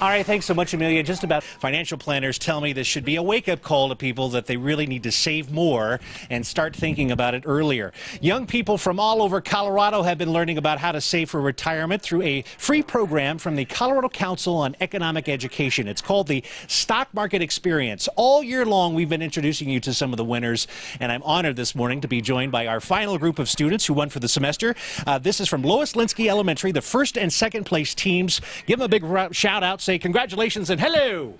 All right, thanks so much, Amelia. Just about financial planners tell me this should be a wake up call to people that they really need to save more and start thinking about it earlier. Young people from all over Colorado have been learning about how to save for retirement through a free program from the Colorado Council on Economic Education. It's called the Stock Market Experience. All year long, we've been introducing you to some of the winners, and I'm honored this morning to be joined by our final group of students who won for the semester. Uh, this is from Lois Lenski Elementary, the first and second place teams. Give them a big shout out say congratulations and hello.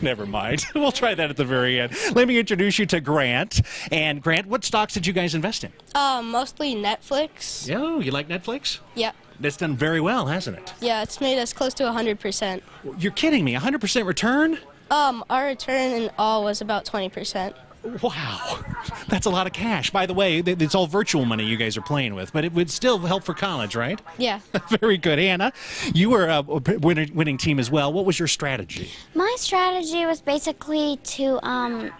Never mind. We'll try that at the very end. Let me introduce you to Grant. And Grant, what stocks did you guys invest in? Uh, mostly Netflix. Oh, you like Netflix? Yep. That's done very well, hasn't it? Yeah, it's made us close to 100%. You're kidding me. 100% return? Um, our return in all was about 20%. Wow, that's a lot of cash. By the way, it's all virtual money you guys are playing with, but it would still help for college, right? Yeah. Very good. Anna, you were a winning team as well. What was your strategy? My strategy was basically to, um,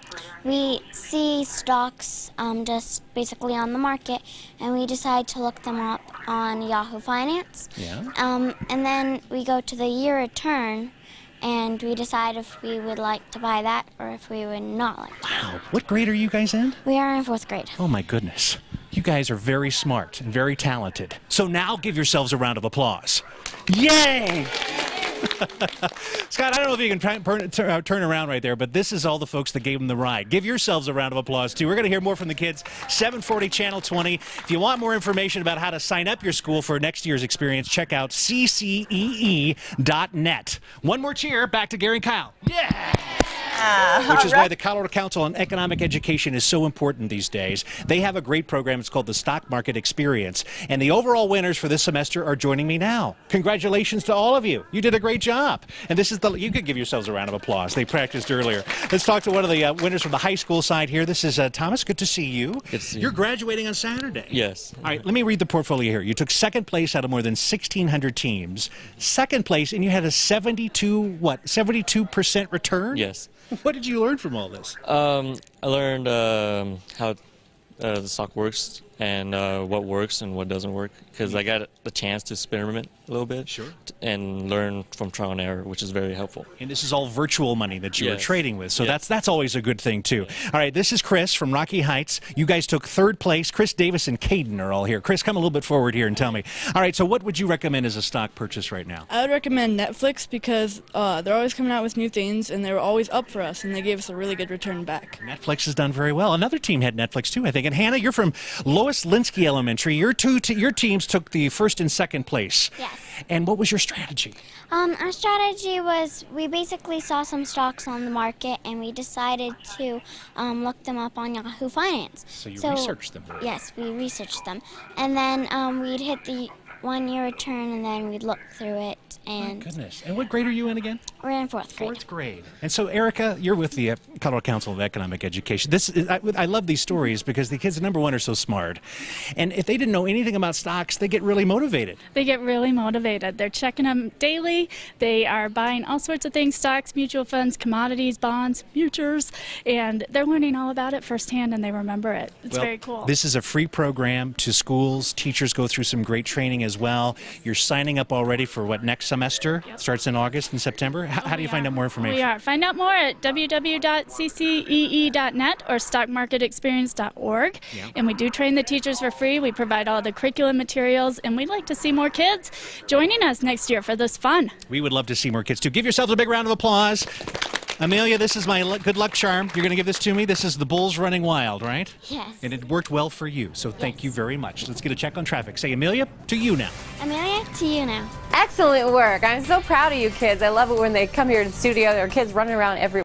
we see stocks um, just basically on the market, and we decide to look them up on Yahoo Finance. Yeah. Um, and then we go to the year return and we decide if we would like to buy that or if we would not like to. Wow. What grade are you guys in? We are in fourth grade. Oh my goodness. You guys are very smart and very talented. So now give yourselves a round of applause. Yay! Scott, I don't know if you can turn, uh, turn around right there, but this is all the folks that gave them the ride. Give yourselves a round of applause, too. We're going to hear more from the kids. 740 Channel 20. If you want more information about how to sign up your school for next year's experience, check out ccee.net. One more cheer. Back to Gary and Kyle. Yeah! Which is why the Colorado Council on Economic Education is so important these days. They have a great program. It's called the Stock Market Experience. And the overall winners for this semester are joining me now. Congratulations to all of you. You did a great job. And this is the, you could give yourselves a round of applause. They practiced earlier. Let's talk to one of the uh, winners from the high school side here. This is uh, Thomas. Good to see you. Good to see you. You're graduating on Saturday. Yes. All right, let me read the portfolio here. You took second place out of more than 1,600 teams. Second place, and you had a 72, what, 72% return? Yes. What did you learn from all this? Um, I learned um, how uh, the stock works and uh, what works and what doesn't work because I got the chance to experiment a little bit sure. and learn from trial and error, which is very helpful. And this is all virtual money that you yes. were trading with, so yes. that's that's always a good thing too. All right, this is Chris from Rocky Heights. You guys took third place. Chris Davis and Caden are all here. Chris, come a little bit forward here and tell me. All right, so what would you recommend as a stock purchase right now? I would recommend Netflix because uh, they're always coming out with new things and they were always up for us and they gave us a really good return back. Netflix has done very well. Another team had Netflix too, I think. And Hannah, you're from Lois Lenski Elementary. Your two your teams took the first and second place. Yes. And what was your strategy? Um, our strategy was we basically saw some stocks on the market and we decided to um, look them up on Yahoo Finance. So you so, researched them? Yes, we researched them. And then um, we'd hit the one year return and then we'd look through it and oh, goodness. And what grade are you in again? We're in fourth grade. Fourth grade. And so erica you're with the colorado council of economic education. This is, I, I, love these stories because the kids number one are so smart. And if they didn't know anything about stocks they get really motivated. They get really motivated. They're checking them daily. They are buying all sorts of things stocks mutual funds commodities bonds futures and they're learning all about it firsthand and they remember it. It's well, very cool. this is a free program to schools. Teachers go through some great training as well. You're signing up already for what next semester yep. starts in August and September. How, how do you find out more information? We are. Find out more at www.ccee.net or stockmarketexperience.org. Yep. And we do train the teachers for free. We provide all the curriculum materials, and we'd like to see more kids joining us next year for this fun. We would love to see more kids too. Give yourselves a big round of applause. Amelia, this is my good luck charm. You're going to give this to me. This is the Bulls running wild, right? Yes. And it worked well for you, so thank yes. you very much. Let's get a check on traffic. Say, Amelia, to you now. Amelia, to you now. Excellent work. I'm so proud of you kids. I love it when they come here to the studio. There are kids running around everywhere.